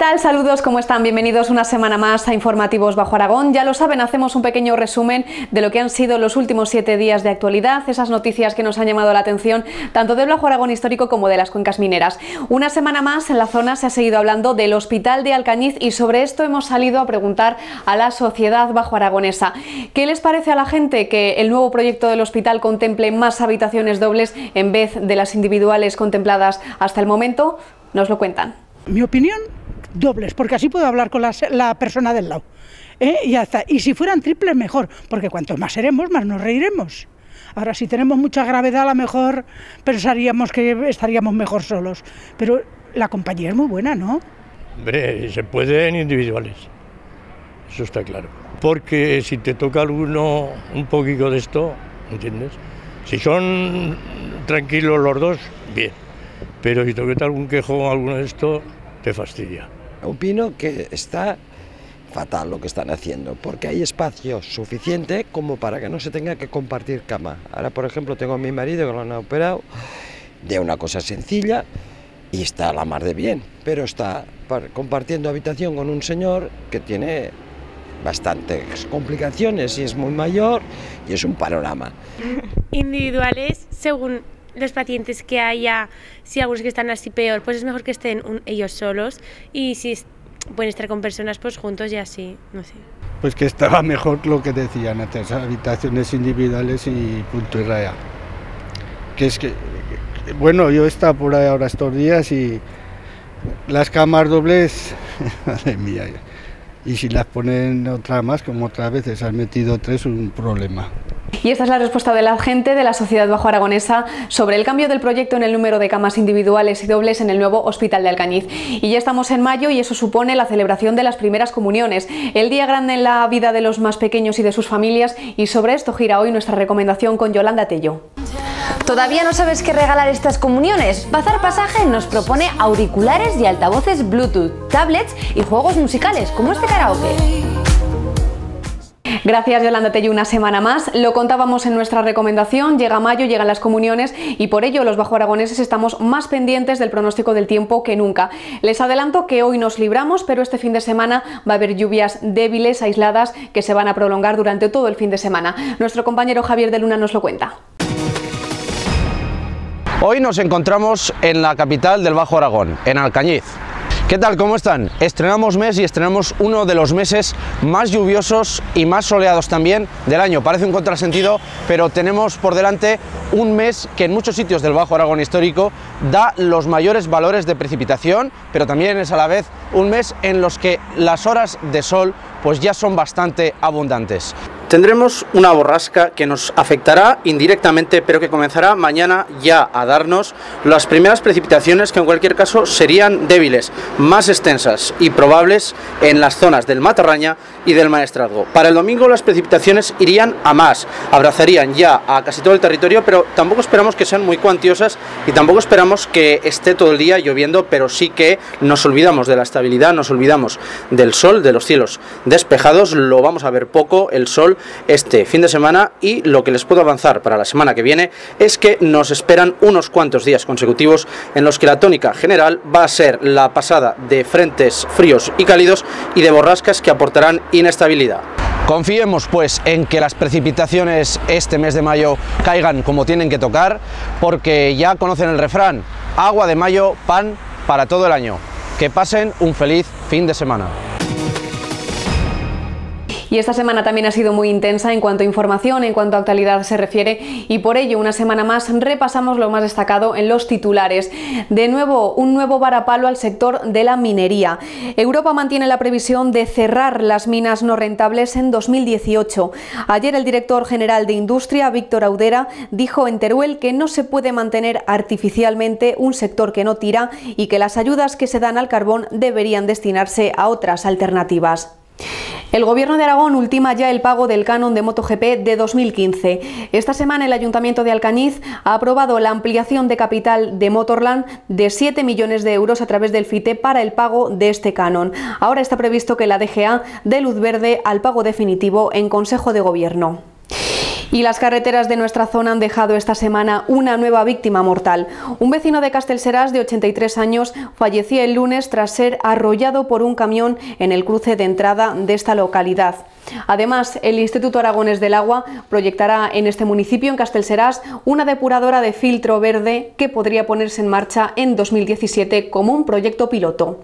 tal? Saludos, ¿cómo están? Bienvenidos una semana más a Informativos Bajo Aragón. Ya lo saben, hacemos un pequeño resumen de lo que han sido los últimos siete días de actualidad, esas noticias que nos han llamado la atención tanto del Bajo Aragón histórico como de las cuencas mineras. Una semana más en la zona se ha seguido hablando del Hospital de Alcañiz y sobre esto hemos salido a preguntar a la sociedad bajo aragonesa. ¿Qué les parece a la gente que el nuevo proyecto del hospital contemple más habitaciones dobles en vez de las individuales contempladas hasta el momento? Nos lo cuentan. Mi opinión, dobles, porque así puedo hablar con la, persona del lado. ¿eh? Y ya está. Y si fueran triples, mejor, porque cuanto más seremos, más nos reiremos. Ahora, si tenemos mucha gravedad, a lo mejor pensaríamos que estaríamos mejor solos. Pero la compañía es muy buena, ¿no? Hombre, se pueden individuales. Eso está claro. Porque si te toca alguno un poquito de esto, ¿entiendes? Si son tranquilos los dos, bien pero si toqueta algún quejo alguno de esto, te fastidia. Opino que está fatal lo que están haciendo, porque hay espacio suficiente como para que no se tenga que compartir cama. Ahora, por ejemplo, tengo a mi marido que lo han operado de una cosa sencilla y está a la mar de bien, pero está compartiendo habitación con un señor que tiene bastantes complicaciones y es muy mayor y es un panorama. Individuales, según los pacientes que haya, si algunos que están así peor, pues es mejor que estén ellos solos y si pueden estar con personas pues juntos y así, no sé. Pues que estaba mejor lo que decían antes, habitaciones individuales y punto y raya. Que es que, bueno, yo he estado por ahí ahora estos días y las camas dobles, madre mía, y si las ponen otra más, como otras veces han metido tres, un problema. Y esta es la respuesta de la gente de la sociedad bajo aragonesa sobre el cambio del proyecto en el número de camas individuales y dobles en el nuevo Hospital de Alcañiz. Y ya estamos en mayo y eso supone la celebración de las primeras comuniones, el día grande en la vida de los más pequeños y de sus familias y sobre esto gira hoy nuestra recomendación con Yolanda Tello. ¿Todavía no sabes qué regalar estas comuniones? Bazar Pasaje nos propone auriculares y altavoces Bluetooth, tablets y juegos musicales como este karaoke. Gracias Yolanda Tello una semana más. Lo contábamos en nuestra recomendación, llega mayo, llegan las comuniones y por ello los bajo aragoneses estamos más pendientes del pronóstico del tiempo que nunca. Les adelanto que hoy nos libramos, pero este fin de semana va a haber lluvias débiles, aisladas, que se van a prolongar durante todo el fin de semana. Nuestro compañero Javier de Luna nos lo cuenta. Hoy nos encontramos en la capital del Bajo Aragón, en Alcañiz. ¿Qué tal? ¿Cómo están? Estrenamos mes y estrenamos uno de los meses más lluviosos y más soleados también del año. Parece un contrasentido, pero tenemos por delante un mes que en muchos sitios del Bajo Aragón histórico da los mayores valores de precipitación, pero también es a la vez un mes en los que las horas de sol pues ya son bastante abundantes. Tendremos una borrasca que nos afectará indirectamente, pero que comenzará mañana ya a darnos las primeras precipitaciones que en cualquier caso serían débiles, más extensas y probables en las zonas del Matarraña y del Maestrazgo. Para el domingo las precipitaciones irían a más, abrazarían ya a casi todo el territorio, pero tampoco esperamos que sean muy cuantiosas y tampoco esperamos que esté todo el día lloviendo, pero sí que nos olvidamos de la estabilidad, nos olvidamos del sol, de los cielos despejados, lo vamos a ver poco, el sol este fin de semana y lo que les puedo avanzar para la semana que viene es que nos esperan unos cuantos días consecutivos en los que la tónica general va a ser la pasada de frentes fríos y cálidos y de borrascas que aportarán inestabilidad. Confiemos pues en que las precipitaciones este mes de mayo caigan como tienen que tocar, porque ya conocen el refrán, agua de mayo, pan para todo el año. Que pasen un feliz fin de semana. Y esta semana también ha sido muy intensa en cuanto a información, en cuanto a actualidad se refiere y por ello una semana más repasamos lo más destacado en los titulares. De nuevo, un nuevo varapalo al sector de la minería. Europa mantiene la previsión de cerrar las minas no rentables en 2018. Ayer el director general de Industria, Víctor Audera, dijo en Teruel que no se puede mantener artificialmente un sector que no tira y que las ayudas que se dan al carbón deberían destinarse a otras alternativas. El Gobierno de Aragón ultima ya el pago del canon de MotoGP de 2015. Esta semana el Ayuntamiento de Alcañiz ha aprobado la ampliación de capital de Motorland de 7 millones de euros a través del FITE para el pago de este canon. Ahora está previsto que la DGA dé luz verde al pago definitivo en Consejo de Gobierno. Y las carreteras de nuestra zona han dejado esta semana una nueva víctima mortal. Un vecino de Castelserás de 83 años fallecía el lunes tras ser arrollado por un camión en el cruce de entrada de esta localidad. Además, el Instituto Aragones del Agua proyectará en este municipio, en Castelserás, una depuradora de filtro verde que podría ponerse en marcha en 2017 como un proyecto piloto.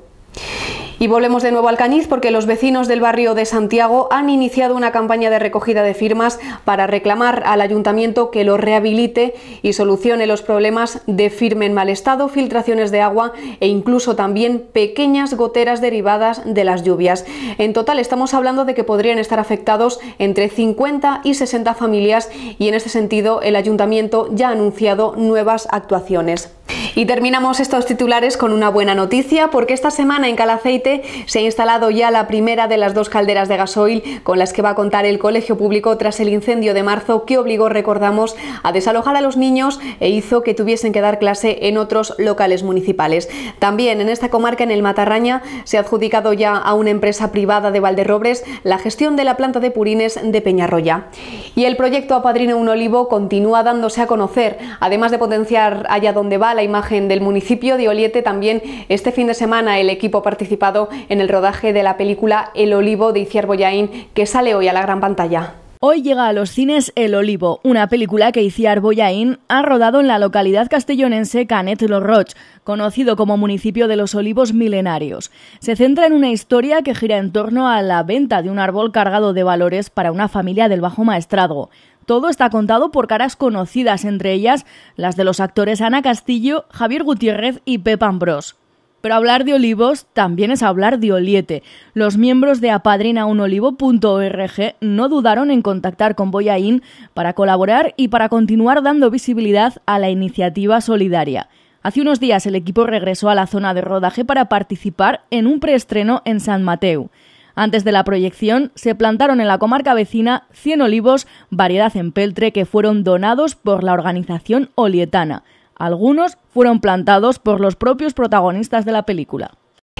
Y volvemos de nuevo al Cañiz porque los vecinos del barrio de Santiago han iniciado una campaña de recogida de firmas para reclamar al ayuntamiento que lo rehabilite y solucione los problemas de firme en mal estado, filtraciones de agua e incluso también pequeñas goteras derivadas de las lluvias. En total estamos hablando de que podrían estar afectados entre 50 y 60 familias y en este sentido el ayuntamiento ya ha anunciado nuevas actuaciones. Y terminamos estos titulares con una buena noticia porque esta semana en Calaceite se ha instalado ya la primera de las dos calderas de gasoil con las que va a contar el colegio público tras el incendio de marzo que obligó, recordamos, a desalojar a los niños e hizo que tuviesen que dar clase en otros locales municipales. También en esta comarca, en el Matarraña, se ha adjudicado ya a una empresa privada de Valderrobres la gestión de la planta de purines de Peñarroya. Y el proyecto Apadrino un Olivo continúa dándose a conocer, además de potenciar allá donde va la imagen del municipio de Oliete. También este fin de semana el equipo ha participado en el rodaje de la película El Olivo de Iciar Boyain, que sale hoy a la gran pantalla. Hoy llega a los cines El Olivo, una película que Iciar Boyain ha rodado en la localidad castellonense Canet Los Roch, conocido como municipio de los olivos milenarios. Se centra en una historia que gira en torno a la venta de un árbol cargado de valores para una familia del Bajo Maestrazgo. Todo está contado por caras conocidas, entre ellas las de los actores Ana Castillo, Javier Gutiérrez y Pep Ambrós. Pero hablar de olivos también es hablar de Oliete. Los miembros de apadrinaunolivo.org no dudaron en contactar con Boyaín para colaborar y para continuar dando visibilidad a la iniciativa solidaria. Hace unos días el equipo regresó a la zona de rodaje para participar en un preestreno en San Mateo. Antes de la proyección, se plantaron en la comarca vecina 100 olivos, variedad en peltre, que fueron donados por la organización Olietana. Algunos fueron plantados por los propios protagonistas de la película.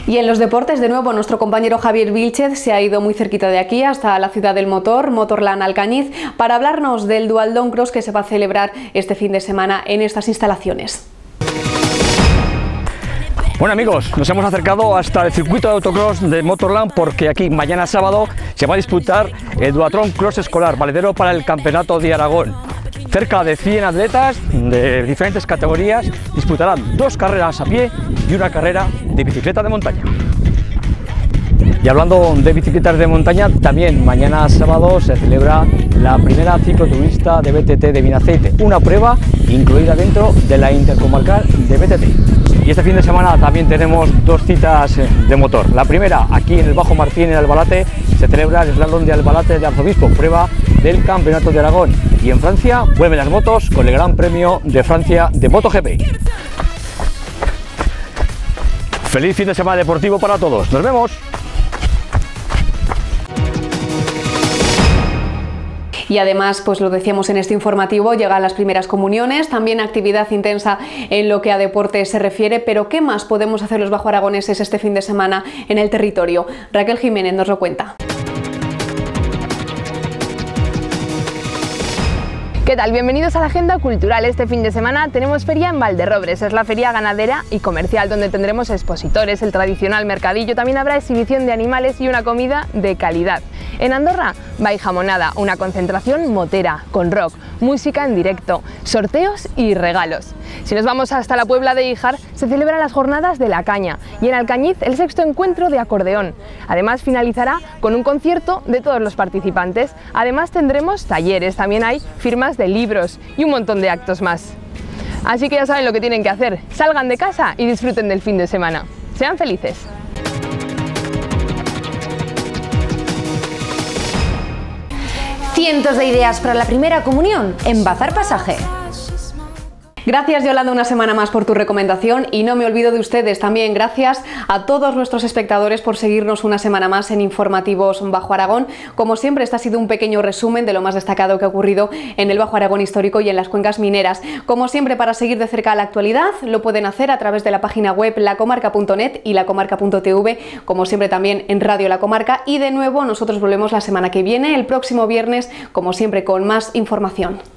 Y en los deportes, de nuevo, nuestro compañero Javier Vilchez se ha ido muy cerquita de aquí hasta la ciudad del motor, Motorland Alcañiz, para hablarnos del Dual Don Cross que se va a celebrar este fin de semana en estas instalaciones. Bueno amigos, nos hemos acercado hasta el circuito de autocross de Motorland porque aquí mañana sábado se va a disputar el Duatron Cross Escolar, valedero para el Campeonato de Aragón. Cerca de 100 atletas de diferentes categorías disputarán dos carreras a pie y una carrera de bicicleta de montaña. Y hablando de bicicletas de montaña, también mañana sábado se celebra la primera cicloturista de BTT de Vinaceite, una prueba incluida dentro de la intercomarcal de BTT. Y este fin de semana también tenemos dos citas de motor. La primera, aquí en el Bajo Martín, en Albalate, se celebra el slalom de Albalate de Arzobispo, prueba del Campeonato de Aragón. Y en Francia vuelven las motos con el Gran Premio de Francia de MotoGP. Feliz fin de semana deportivo para todos. Nos vemos. Y además, pues lo decíamos en este informativo, llegan las primeras comuniones, también actividad intensa en lo que a deporte se refiere, pero ¿qué más podemos hacer los bajo aragoneses este fin de semana en el territorio? Raquel Jiménez nos lo cuenta. ¿Qué tal? Bienvenidos a la Agenda Cultural. Este fin de semana tenemos feria en Valderrobres, es la feria ganadera y comercial donde tendremos expositores, el tradicional mercadillo, también habrá exhibición de animales y una comida de calidad. En Andorra, Jamonada, una concentración motera, con rock, música en directo, sorteos y regalos. Si nos vamos hasta la Puebla de Ijar, se celebran las jornadas de la caña y en Alcañiz el sexto encuentro de acordeón. Además finalizará con un concierto de todos los participantes. Además tendremos talleres, también hay firmas de libros y un montón de actos más. Así que ya saben lo que tienen que hacer, salgan de casa y disfruten del fin de semana. Sean felices. Cientos de ideas para la primera comunión en Bazar Pasaje. Gracias Yolanda una semana más por tu recomendación y no me olvido de ustedes también. Gracias a todos nuestros espectadores por seguirnos una semana más en Informativos Bajo Aragón. Como siempre, este ha sido un pequeño resumen de lo más destacado que ha ocurrido en el Bajo Aragón histórico y en las cuencas mineras. Como siempre, para seguir de cerca la actualidad, lo pueden hacer a través de la página web lacomarca.net y lacomarca.tv, como siempre también en Radio La Comarca. Y de nuevo, nosotros volvemos la semana que viene, el próximo viernes, como siempre, con más información.